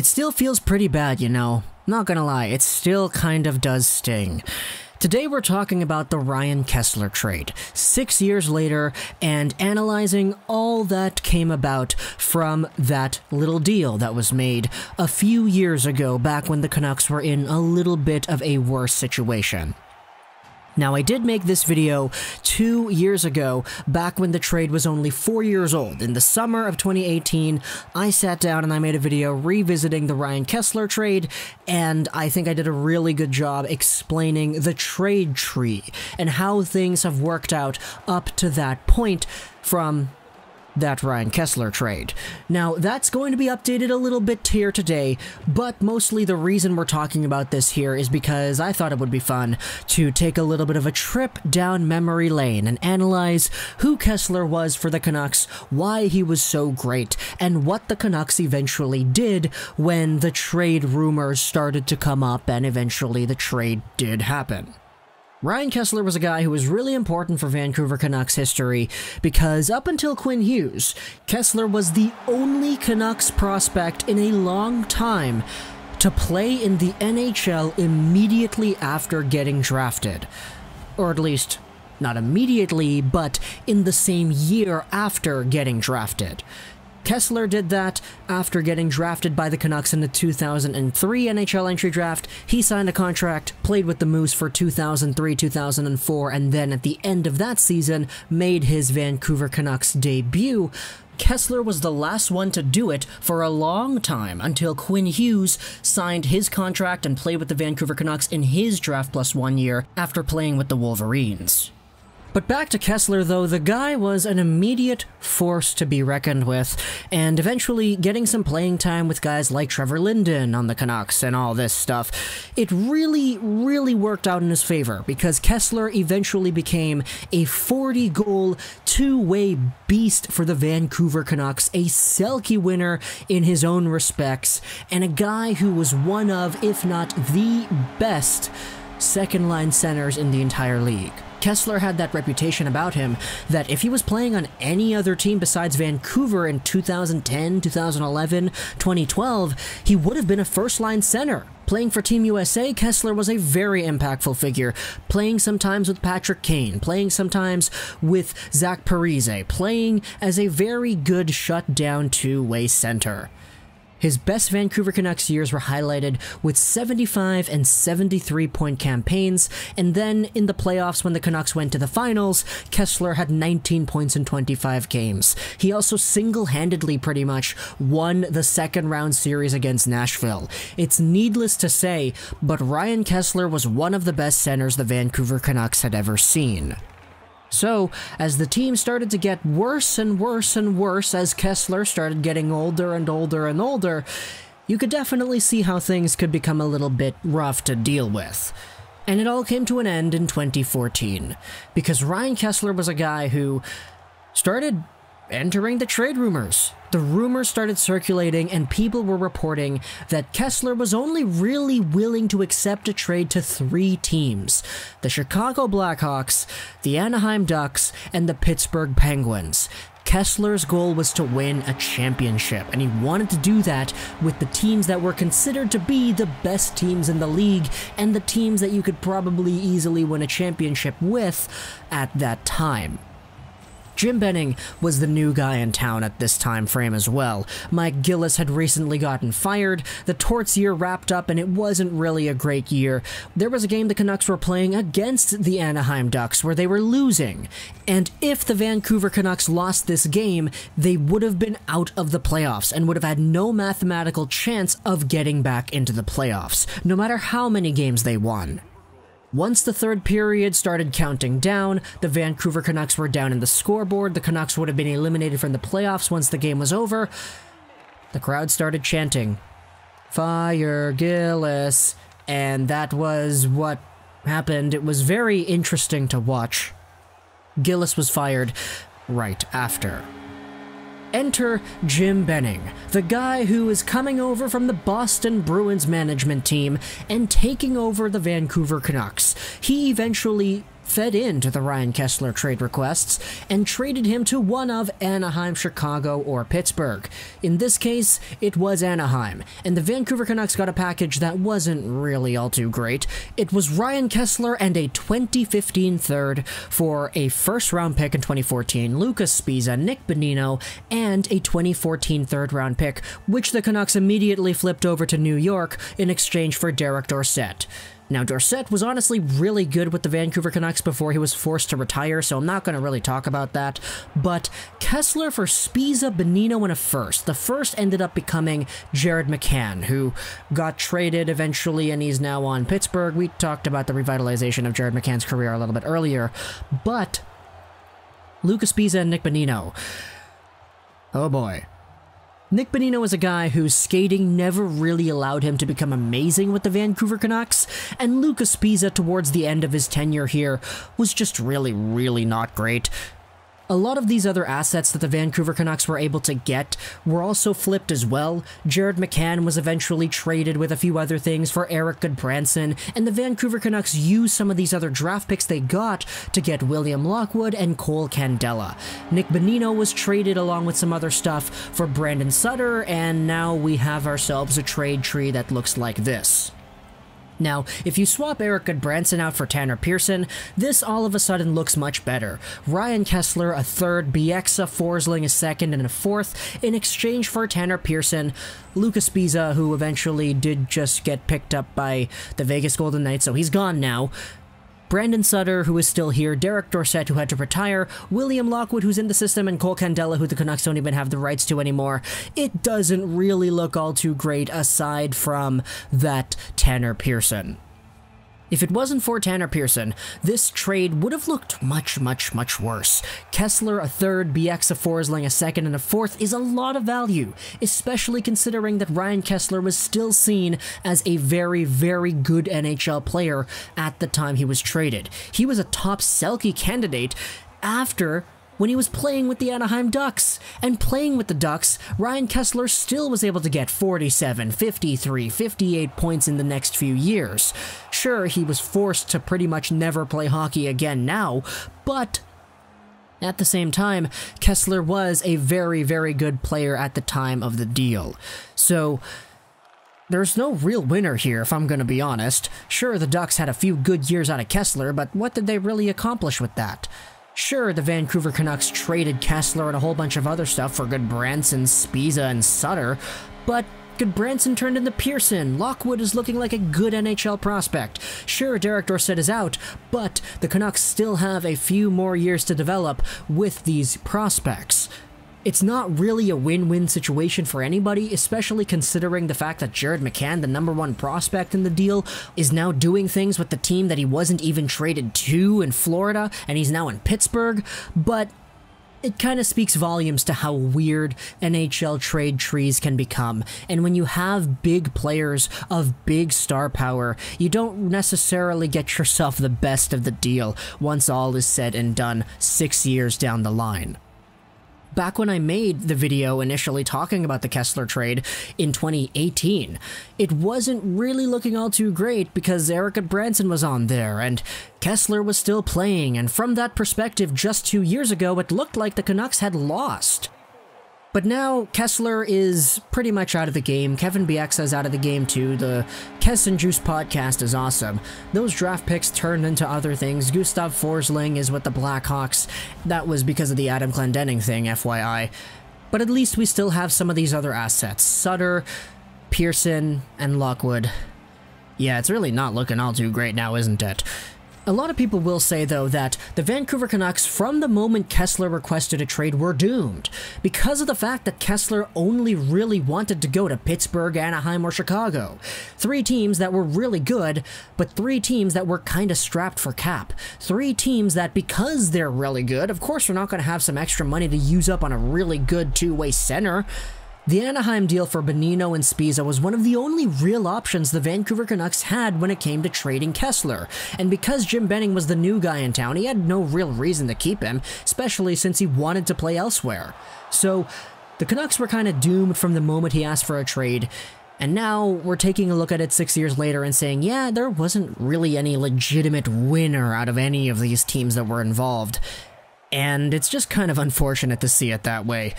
It still feels pretty bad, you know. Not gonna lie, it still kind of does sting. Today we're talking about the Ryan Kesler trade, six years later, and analyzing all that came about from that little deal that was made a few years ago back when the Canucks were in a little bit of a worse situation. Now, I did make this video two years ago, back when the trade was only four years old. In the summer of 2018, I sat down and I made a video revisiting the Ryan Kesler trade, and I think I did a really good job explaining the trade tree and how things have worked out up to that point from that Ryan Kesler trade. Now, that's going to be updated a little bit here today, but mostly the reason we're talking about this here is because I thought it would be fun to take a little bit of a trip down memory lane and analyze who Kesler was for the Canucks, why he was so great, and what the Canucks eventually did when the trade rumors started to come up and eventually the trade did happen. Ryan Kesler was a guy who was really important for Vancouver Canucks history because up until Quinn Hughes, Kesler was the only Canucks prospect in a long time to play in the NHL immediately after getting drafted. Or at least, not immediately, but in the same year after getting drafted. Kesler did that after getting drafted by the Canucks in the 2003 NHL entry draft. He signed a contract, played with the Moose for 2003 2004, and then at the end of that season made his Vancouver Canucks debut. Kesler was the last one to do it for a long time until Quinn Hughes signed his contract and played with the Vancouver Canucks in his draft plus one year after playing with the Wolverines. But back to Kesler, though, the guy was an immediate force to be reckoned with, and eventually getting some playing time with guys like Trevor Linden on the Canucks and all this stuff, it really, really worked out in his favor because Kesler eventually became a 40 goal, two way beast for the Vancouver Canucks, a Selke winner in his own respects, and a guy who was one of, if not the best, second line centers in the entire league. Kesler had that reputation about him that if he was playing on any other team besides Vancouver in 2010, 2011, 2012, he would have been a first line center. Playing for Team USA, Kesler was a very impactful figure, playing sometimes with Patrick Kane, playing sometimes with Zach Parise, playing as a very good shutdown two way center. His best Vancouver Canucks years were highlighted with 75 and 73 point campaigns, and then in the playoffs when the Canucks went to the finals, Kesler had 19 points in 25 games. He also single handedly pretty much won the second round series against Nashville. It's needless to say, but Ryan Kesler was one of the best centers the Vancouver Canucks had ever seen. So, as the team started to get worse and worse and worse as Kesler started getting older and older and older, you could definitely see how things could become a little bit rough to deal with. And it all came to an end in 2014, because Ryan Kesler was a guy who started entering the trade rumors. The rumors started circulating, and people were reporting that Kesler was only really willing to accept a trade to three teams the Chicago Blackhawks, the Anaheim Ducks, and the Pittsburgh Penguins. Kesler's goal was to win a championship, and he wanted to do that with the teams that were considered to be the best teams in the league and the teams that you could probably easily win a championship with at that time. Jim Benning was the new guy in town at this time frame as well. Mike Gillis had recently gotten fired, the Torts year wrapped up, and it wasn't really a great year. There was a game the Canucks were playing against the Anaheim Ducks where they were losing, and if the Vancouver Canucks lost this game, they would have been out of the playoffs and would have had no mathematical chance of getting back into the playoffs, no matter how many games they won. Once the third period started counting down, the Vancouver Canucks were down in the scoreboard. The Canucks would have been eliminated from the playoffs once the game was over. The crowd started chanting, Fire Gillis. And that was what happened. It was very interesting to watch. Gillis was fired right after. Enter Jim Benning, the guy who is coming over from the Boston Bruins management team and taking over the Vancouver Canucks. He eventually fed into the Ryan Kesler trade requests and traded him to one of Anaheim, Chicago, or Pittsburgh. In this case, it was Anaheim, and the Vancouver Canucks got a package that wasn't really all too great. It was Ryan Kesler and a 2015 third for a first round pick in 2014, Lucas Sbisa, Nick Bonino, and a 2014 third round pick, which the Canucks immediately flipped over to New York in exchange for Derek Dorsett. Now, Dorsett was honestly really good with the Vancouver Canucks before he was forced to retire, so I'm not going to really talk about that. But Kesler for Sbisa, Bonino, and a first. The first ended up becoming Jared McCann, who got traded eventually and he's now on Pittsburgh. We talked about the revitalization of Jared McCann's career a little bit earlier. But Lucas Sbisa and Nick Bonino. Oh boy. Nick Bonino is a guy whose skating never really allowed him to become amazing with the Vancouver Canucks, and Lucas Sbisa towards the end of his tenure here was just really, really not great. A lot of these other assets that the Vancouver Canucks were able to get were also flipped as well. Jared McCann was eventually traded with a few other things for Erik Gudbranson, and the Vancouver Canucks used some of these other draft picks they got to get William Lockwood and Cole Candella. Nick Bonino was traded along with some other stuff for Brandon Sutter, and now we have ourselves a trade tree that looks like this. Now, if you swap Erik Gudbranson out for Tanner Pearson, this all of a sudden looks much better. Ryan Kesler a third, Bieksa Forsling a second, and a fourth in exchange for Tanner Pearson, Lucas Sbisa, who eventually did just get picked up by the Vegas Golden Knights, so he's gone now, Brandon Sutter, who is still here, Derek Dorsett, who had to retire, William Lockwood, who's in the system, and Cole Candella, who the Canucks don't even have the rights to anymore. It doesn't really look all too great aside from that Tanner Pearson. If it wasn't for Tanner Pearson, this trade would have looked much, much, much worse. Kesler a third, Bieksa Forsling a second, and a fourth is a lot of value, especially considering that Ryan Kesler was still seen as a very, very good NHL player at the time he was traded. He was a top Selke candidate after when he was playing with the Anaheim Ducks. And playing with the Ducks, Ryan Kesler still was able to get 47, 53, 58 points in the next few years. Sure, he was forced to pretty much never play hockey again now, but at the same time, Kesler was a very, very good player at the time of the deal. So, there's no real winner here, if I'm gonna be honest. Sure, the Ducks had a few good years out of Kesler, but what did they really accomplish with that? Sure, the Vancouver Canucks traded Kesler and a whole bunch of other stuff for Gudbranson, Sbisa, and Sutter, but Gudbranson turned into Pearson. Lockwood is looking like a good NHL prospect. Sure, Derek Dorsett is out, but the Canucks still have a few more years to develop with these prospects it's not really a win-win situation for anybody, especially considering the fact that Jared McCann, the number one prospect in the deal, is now doing things with the team that he wasn't even traded to in Florida, and he's now in Pittsburgh. But it kind of speaks volumes to how weird NHL trade trees can become. And when you have big players of big star power, you don't necessarily get yourself the best of the deal once all is said and done six years down the line back when I made the video initially talking about the Kesler trade in 2018, it wasn't really looking all too great because Erik Gudbranson was on there and Kesler was still playing, and from that perspective, just two years ago, it looked like the Canucks had lost. But now Kesler is pretty much out of the game. Kevin Bieksa is out of the game too. The Kes and Juice podcast is awesome. Those draft picks turned into other things. Gustav Forsling is with the Blackhawks. That was because of the Adam Clendening thing, FYI. But at least we still have some of these other assets. Sutter, Pearson, and Lockwood. Yeah, it's really not looking all too great now, isn't it? A lot of people will say, though, that the Vancouver Canucks, from the moment Kesler requested a trade, were doomed. Because of the fact that Kesler only really wanted to go to Pittsburgh, Anaheim, or Chicago. Three teams that were really good, but three teams that were kinda strapped for cap. Three teams that, because they're really good, of course we're not gonna have some extra money to use up on a really good two-way center. The Anaheim deal for Bonino and Sbisa was one of the only real options the Vancouver Canucks had when it came to trading Kesler, and because Jim Benning was the new guy in town, he had no real reason to keep him, especially since he wanted to play elsewhere. So, the Canucks were kind of doomed from the moment he asked for a trade, and now we're taking a look at it six years later and saying, yeah, there wasn't really any legitimate winner out of any of these teams that were involved. And it's just kind of unfortunate to see it that way.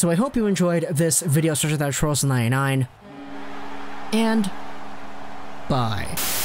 So I hope you enjoyed this video, search that Charles 99, and bye.